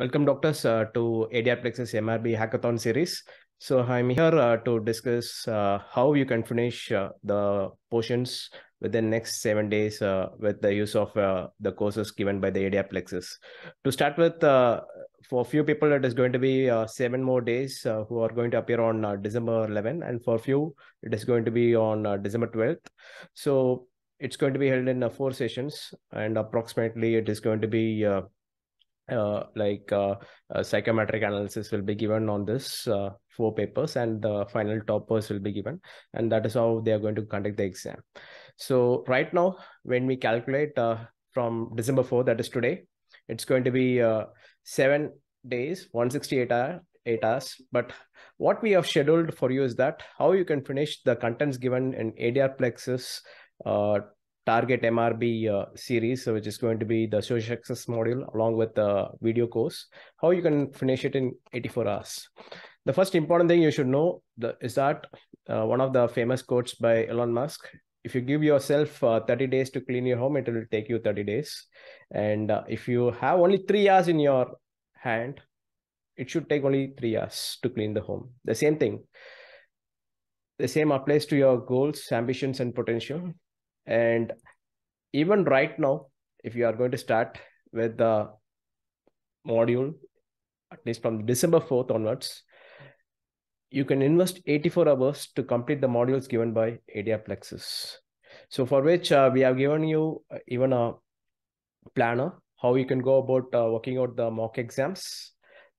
Welcome, doctors, uh, to ADR Plexus MRB Hackathon series. So I'm here uh, to discuss uh, how you can finish uh, the portions within next seven days uh, with the use of uh, the courses given by the ADR Plexus. To start with, for a few people, it is going to be seven more days who are going to appear on December 11, and for a few, it is going to be on December 12th. So it's going to be held in four sessions, and approximately it is going to be uh, like uh, uh, psychometric analysis will be given on this uh, four papers and the final toppers will be given. And that is how they are going to conduct the exam. So right now when we calculate uh, from december 4 that is today it's going to be seven days 168 hour, eight hours. But what we have scheduled for you is that how you can finish the contents given in adr plexus target MRB uh, series, which is going to be the Sure Success module along with the video course, how you can finish it in 84 hours. The first important thing you should know the, is that uh, one of the famous quotes by Elon Musk, if you give yourself uh, 30 days to clean your home, it will take you 30 days. And uh, if you have only three hours in your hand, it should take only three hours to clean the home. The same thing. The same applies to your goals, ambitions, and potential and even right now if you are going to start with the module at least from december 4th onwards you can invest 84 hours to complete the modules given by ADR Plexus. So for which uh, we have given you even a planner, how you can go about uh, working out the mock exams,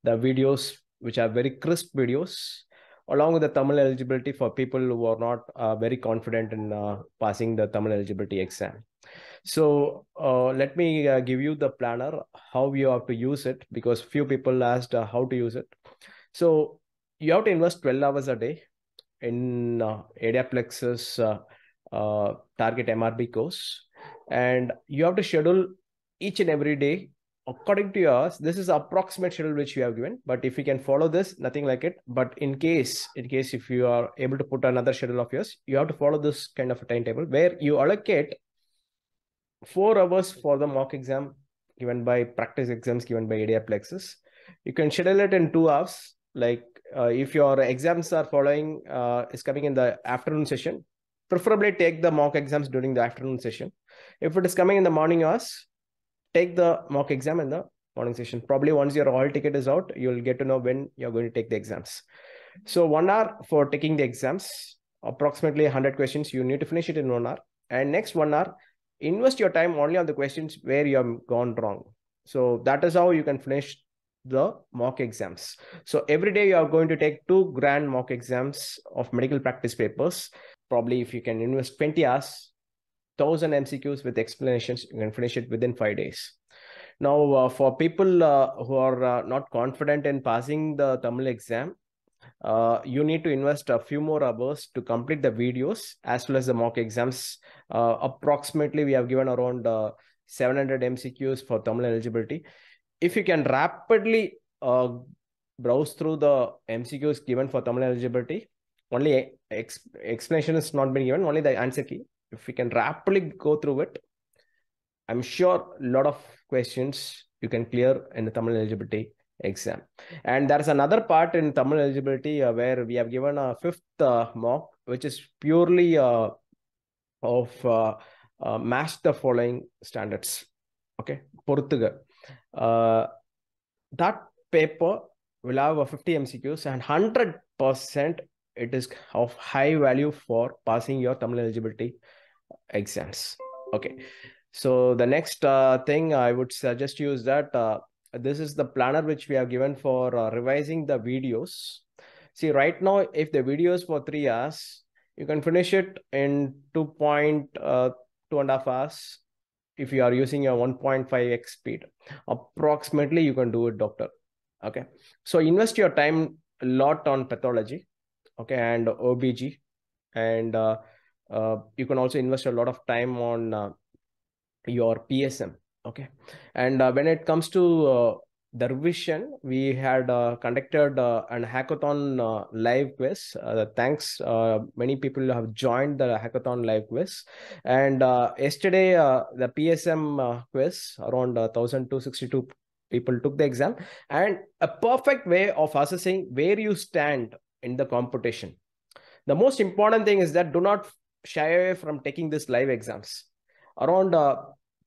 the videos, which are very crisp videos, along with the Tamil eligibility for people who are not uh, very confident in uh, passing the Tamil eligibility exam. So uh, let me uh, give you the planner, how you have to use it, because few people asked uh, how to use it. So you have to invest 12 hours a day in uh, target MRB course, and you have to schedule each and every day according to yours this is approximate schedule which you have given but if you can follow this nothing like it. But in case in case if you are able to put another schedule of yours you have to follow this kind of a timetable where you allocate four hours for the mock exam given by practice exams given by ADR Plexus. You can schedule it in two hours. Like uh, if your exams are following uh, is coming in the afternoon session preferably take the mock exams during the afternoon session. If it is coming in the morning hours take the mock exam in the morning session. Probably once your hall ticket is out, you'll get to know when you're going to take the exams. So one hour for taking the exams, approximately 100 questions. You need to finish it in one hour. And next one hour, invest your time only on the questions where you have gone wrong. So that is how you can finish the mock exams. So every day you are going to take two grand mock exams of medical practice papers. Probably if you can invest 20 hours, 1000 MCQs with explanations, you can finish it within five days. Now, uh, for people uh, who are uh, not confident in passing the Tamil exam, uh, you need to invest a few more hours to complete the videos as well as the mock exams. Uh, approximately, we have given around uh, 700 MCQs for Tamil eligibility. If you can rapidly browse through the MCQs given for Tamil eligibility, only ex explanation is not been given, only the answer key if we can rapidly go through it, I'm sure a lot of questions you can clear in the Tamil eligibility exam. And there's another part in Tamil eligibility uh, where we have given a fifth uh, mock, which is purely uh, of uh, match the following standards. Okay, Portugal. that paper will have a 50 MCQs and 100% it is of high value for passing your Tamil eligibility exams. Okay. So the next uh, thing i would suggest you is that uh, this is the planner which we have given for uh, revising the videos. See right now if the video is for three hours you can finish it in 2.2 and a half hours if you are using your 1.5x speed. Approximately you can do it doctor. Okay. So invest your time a lot on pathology okay and obg and uh, uh, you can also invest a lot of time on uh, your psm okay? And uh, when it comes to uh, the revision we had uh, conducted an hackathon live quiz. Thanks many people have joined the hackathon live quiz. And yesterday the psm quiz around uh, 1262 people took the exam. And a perfect way of assessing where you stand in the competition. The most important thing is that do not shy away from taking this live exams. Around uh,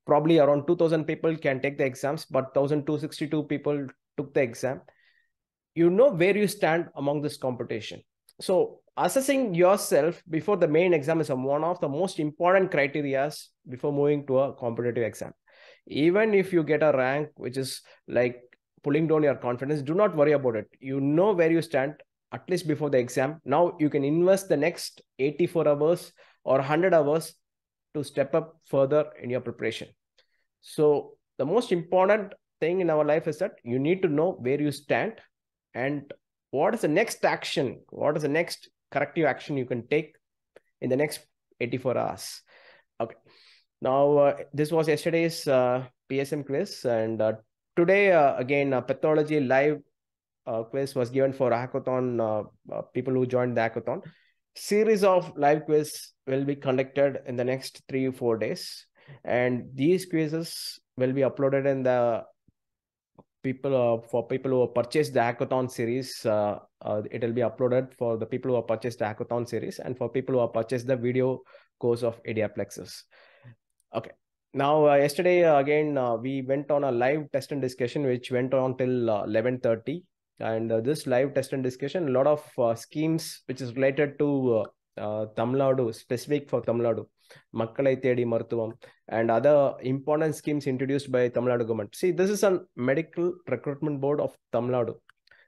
probably around 2000 people can take the exams but 1262 people took the exam. You know where you stand among this competition. So assessing yourself before the main exam is one of the most important criterias before moving to a competitive exam. Even if you get a rank which is like pulling down your confidence do not worry about it. You know where you stand at least before the exam. Now you can invest the next 84 hours or 100 hours to step up further in your preparation. So the most important thing in our life is that you need to know where you stand and what is the next action what is the next corrective action you can take in the next 84 hours. Okay. Now, uh, this was yesterday's uh, PSM quiz, and uh, today uh, again uh, pathology live uh, quiz was given for hackathon people who joined the hackathon. Series of live quiz will be conducted in the next three four days, and these quizzes will be uploaded in the people for people who have purchased the hackathon series. it will be uploaded for the people who have purchased the hackathon series, and for people who have purchased the video course of ADR Plexus. Okay. Now, uh, yesterday uh, again, uh, we went on a live test and discussion, which went on till 11.30. Uh, and uh, this live test and discussion, a lot of uh, schemes which is related to uh, Tamil Nadu, specific for Tamil Nadu, Makkalai Thedi Maruthuvam, and other important schemes introduced by Tamil Nadu government. See, this is a medical recruitment board of Tamil Nadu.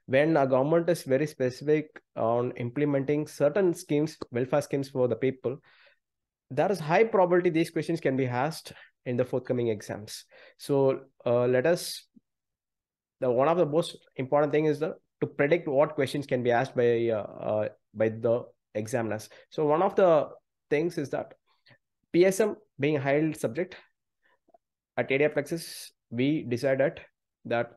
When a government is very specific on implementing certain schemes, welfare schemes for the people, there is high probability these questions can be asked in the forthcoming exams. So uh, let us, the one of the most important thing is the, to predict what questions can be asked by uh, uh, by the examiners. So one of the things is that PSM being a high subject at ADR Plexus, we decided that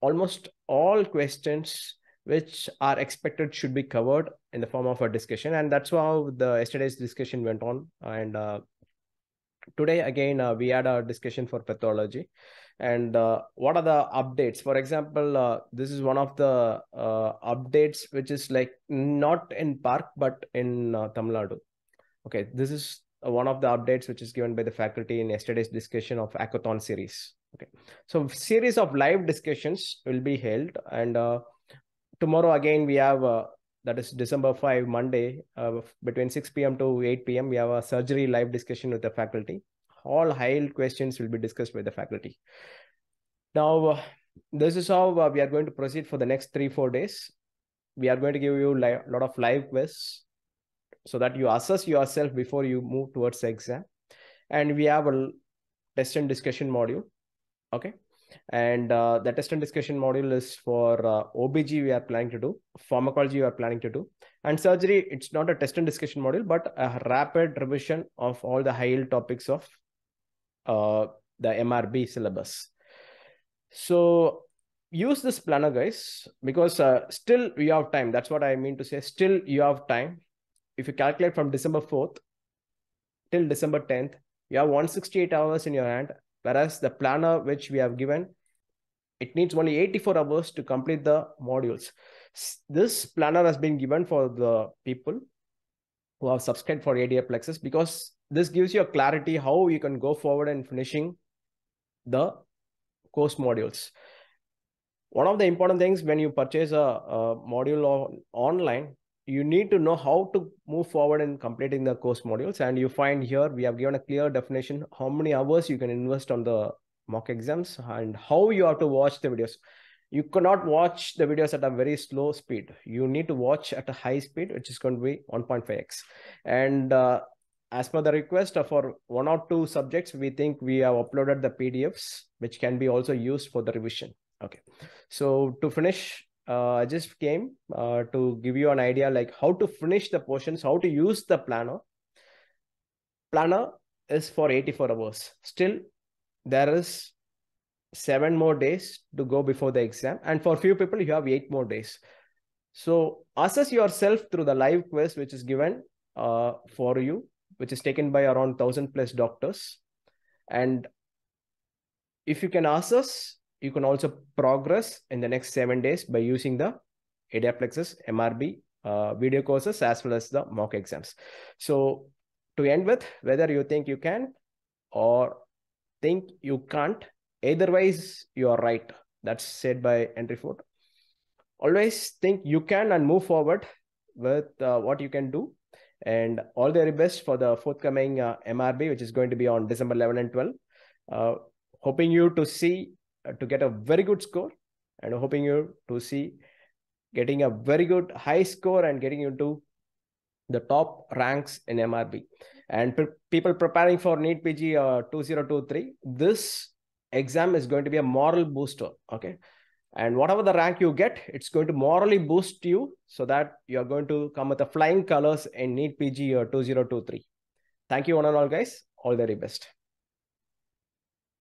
almost all questions which are expected should be covered in the form of a discussion and that's how the yesterday's discussion went on and uh, today again uh, we had a discussion for pathology. And uh, what are the updates? For example uh, this is one of the uh, updates which is like not in park but in uh, tamil nadu. Okay this is one of the updates which is given by the faculty in yesterday's discussion of hackathon series. Okay so series of live discussions will be held. And uh, tomorrow again we have that is December 5, Monday, uh, between 6 p.m. to 8 p.m. We have a surgery live discussion with the faculty. All high questions will be discussed with the faculty. Now, uh, this is how uh, we are going to proceed for the next three, four days. We are going to give you a lot of live quests so that you assess yourself before you move towards exam. And we have a test and discussion module. Okay and uh, the test and discussion module is for uh, obg we are planning to do pharmacology we are planning to do. And surgery it's not a test and discussion module but a rapid revision of all the high yield topics of uh, the mrb syllabus. So use this planner guys because uh, still you have time. That's what i mean to say. Still you have time. If you calculate from december 4th till december 10th you have 168 hours in your hand Whereas the planner which we have given, it needs only 84 hours to complete the modules. This planner has been given for the people who have subscribed for ADR Plexus because this gives you a clarity how you can go forward and finishing the course modules. One of the important things when you purchase a, a module on, online you need to know how to move forward in completing the course modules. And you find here we have given a clear definition how many hours you can invest on the mock exams and how you have to watch the videos. You cannot watch the videos at a very slow speed. You need to watch at a high speed which is going to be 1.5x and uh, as per the request for one or two subjects we think we have uploaded the pdfs which can be also used for the revision. Okay. So to finish uh, I just came uh, to give you an idea like how to finish the portions, how to use the planner. Planner is for 84 hours. Still, there is seven more days to go before the exam. And for few people, you have eight more days. So assess yourself through the live quiz, which is given uh, for you, which is taken by around 1000 plus doctors. And if you can assess you can also progress in the next seven days by using the ADR Plexus MRB uh, video courses as well as the mock exams. So to end with, whether you think you can or think you can't, eitherwise you are right. That's said by Henry Ford. Always think you can and move forward with uh, what you can do. And all the very best for the forthcoming uh, MRB, which is going to be on December 11 and 12. Uh, hoping you to see, to get a very good score and hoping you to see getting a very good high score and getting into the top ranks in MRB. And pre people preparing for NEET PG uh, 2023, this exam is going to be a moral booster. Okay. And whatever the rank you get, it's going to morally boost you so that you're going to come with the flying colors in NEET PG uh, 2023. Thank you, one and all, guys. All the very best.